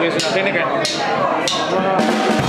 Oke, sudah sini kan?